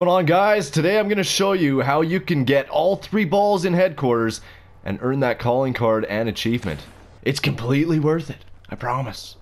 Hold on guys, today I'm going to show you how you can get all three balls in headquarters and earn that calling card and achievement. It's completely worth it, I promise.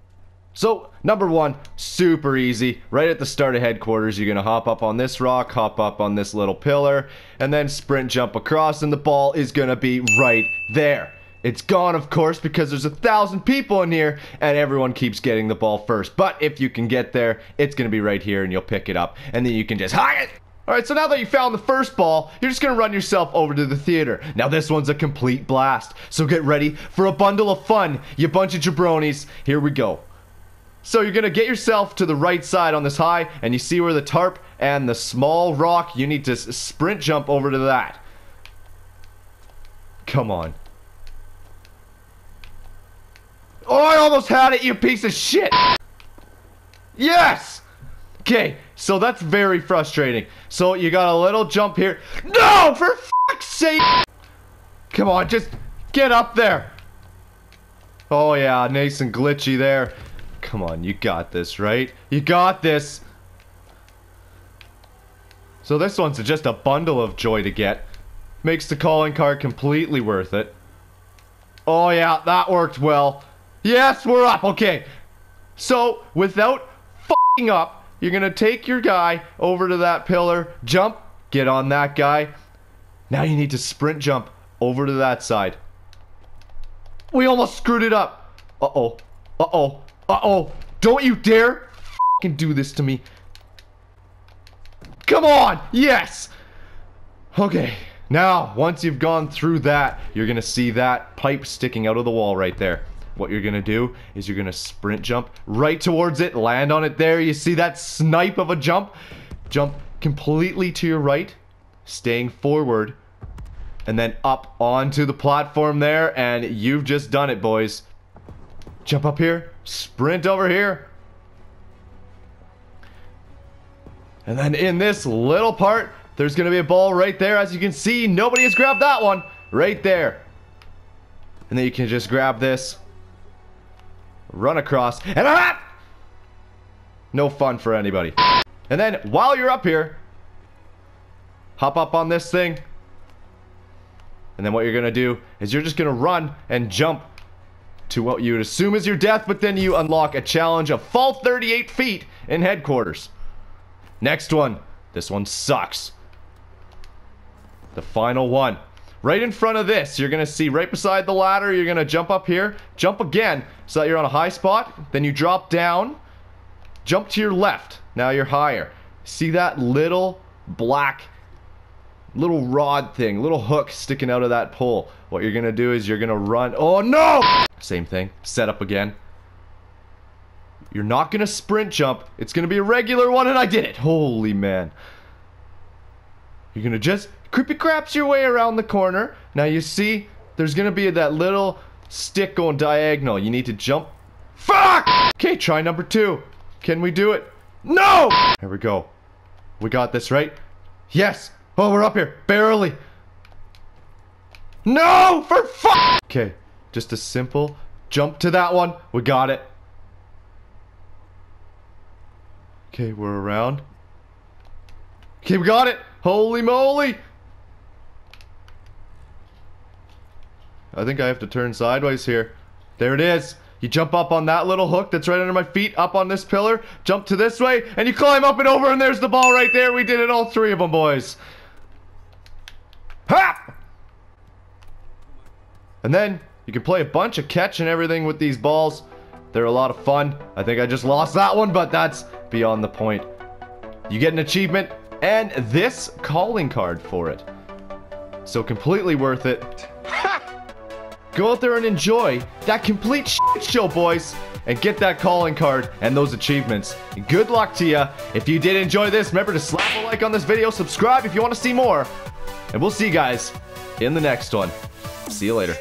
So, number one, super easy. Right at the start of headquarters, you're going to hop up on this rock, hop up on this little pillar, and then sprint jump across and the ball is going to be right there. It's gone, of course, because there's a thousand people in here and everyone keeps getting the ball first. But if you can get there, it's going to be right here and you'll pick it up and then you can just hide it Alright, so now that you found the first ball, you're just gonna run yourself over to the theater. Now this one's a complete blast, so get ready for a bundle of fun, you bunch of jabronis. Here we go. So you're gonna get yourself to the right side on this high, and you see where the tarp and the small rock, you need to sprint jump over to that. Come on. Oh, I almost had it, you piece of shit! Yes! Okay, so that's very frustrating. So you got a little jump here. No, for fuck's sake! Come on, just get up there. Oh yeah, nice and glitchy there. Come on, you got this, right? You got this. So this one's just a bundle of joy to get. Makes the calling card completely worth it. Oh yeah, that worked well. Yes, we're up. Okay. So, without fucking up, you're going to take your guy over to that pillar, jump, get on that guy. Now you need to sprint jump over to that side. We almost screwed it up. Uh-oh. Uh-oh. Uh-oh. Don't you dare fucking do this to me. Come on. Yes. Okay. Now, once you've gone through that, you're going to see that pipe sticking out of the wall right there what you're gonna do is you're gonna sprint jump right towards it, land on it there. You see that snipe of a jump? Jump completely to your right, staying forward, and then up onto the platform there, and you've just done it, boys. Jump up here, sprint over here. And then in this little part, there's going to be a ball right there. As you can see, nobody has grabbed that one. Right there. And then you can just grab this run across, and ah! No fun for anybody. And then, while you're up here, hop up on this thing. And then what you're gonna do is you're just gonna run and jump to what you would assume is your death, but then you unlock a challenge of fall 38 feet in headquarters. Next one. This one sucks. The final one. Right in front of this, you're gonna see right beside the ladder, you're gonna jump up here, jump again, so that you're on a high spot, then you drop down, jump to your left, now you're higher. See that little black little rod thing, little hook sticking out of that pole. What you're gonna do is you're gonna run, oh no! Same thing, set up again. You're not gonna sprint jump, it's gonna be a regular one and I did it, holy man. You're gonna just creepy craps your way around the corner. Now you see, there's gonna be that little stick going diagonal. You need to jump. Fuck! Okay, try number two. Can we do it? No! Here we go. We got this, right? Yes! Oh, we're up here. Barely. No! For fuck! Okay, just a simple jump to that one. We got it. Okay, we're around. Okay, we got it. Holy moly! I think I have to turn sideways here. There it is. You jump up on that little hook that's right under my feet, up on this pillar, jump to this way, and you climb up and over, and there's the ball right there. We did it, all three of them, boys. Ha! And then you can play a bunch of catch and everything with these balls. They're a lot of fun. I think I just lost that one, but that's beyond the point. You get an achievement and this calling card for it. So completely worth it. Go out there and enjoy that complete shit show, boys, and get that calling card and those achievements. Good luck to you. If you did enjoy this, remember to slap a like on this video, subscribe if you want to see more, and we'll see you guys in the next one. See you later.